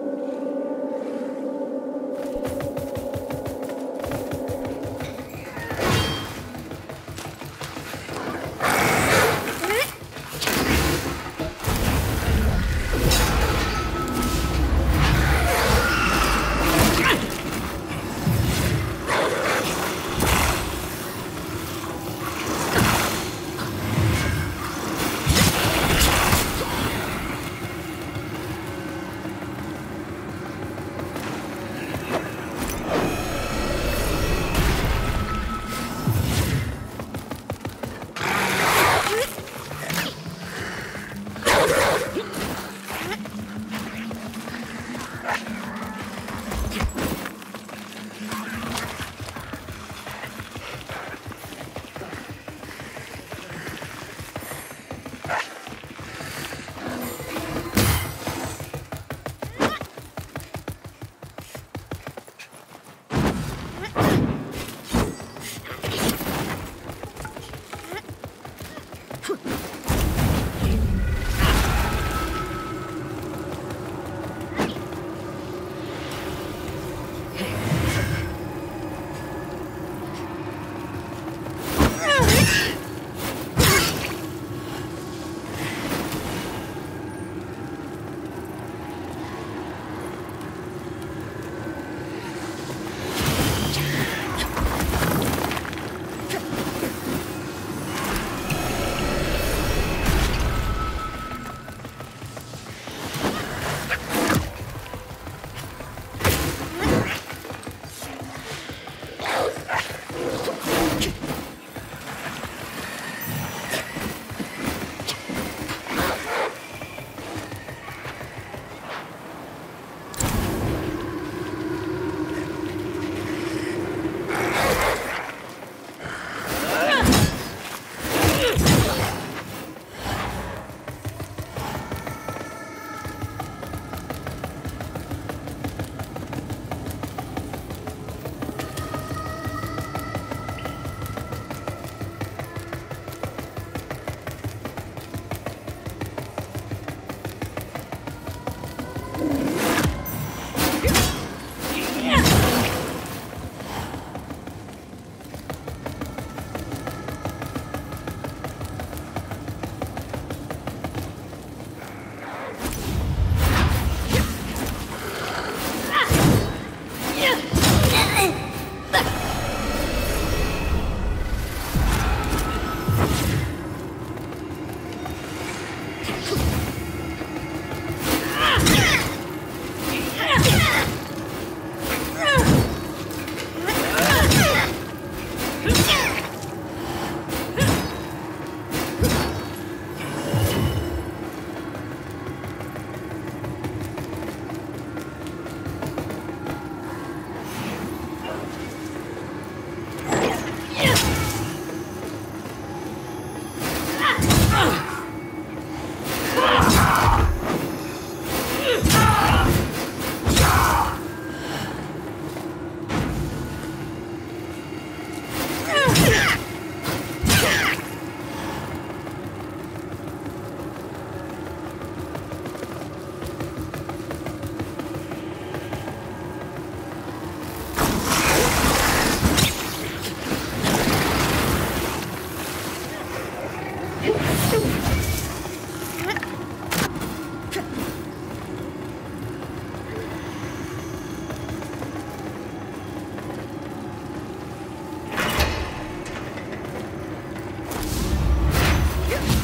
you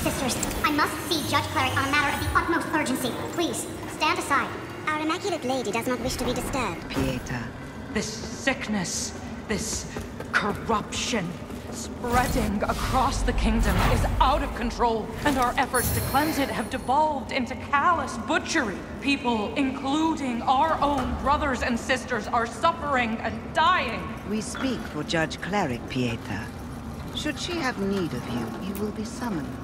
Sisters, I must see Judge Cleric on a matter of the utmost urgency. Please, stand aside. Our Immaculate Lady does not wish to be disturbed. Pieta. This sickness, this corruption, spreading across the kingdom is out of control, and our efforts to cleanse it have devolved into callous butchery. People, including our own brothers and sisters, are suffering and dying. We speak for Judge Cleric, Pieta. Should she have need of you, you will be summoned.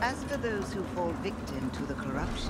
As for those who fall victim to the corruption,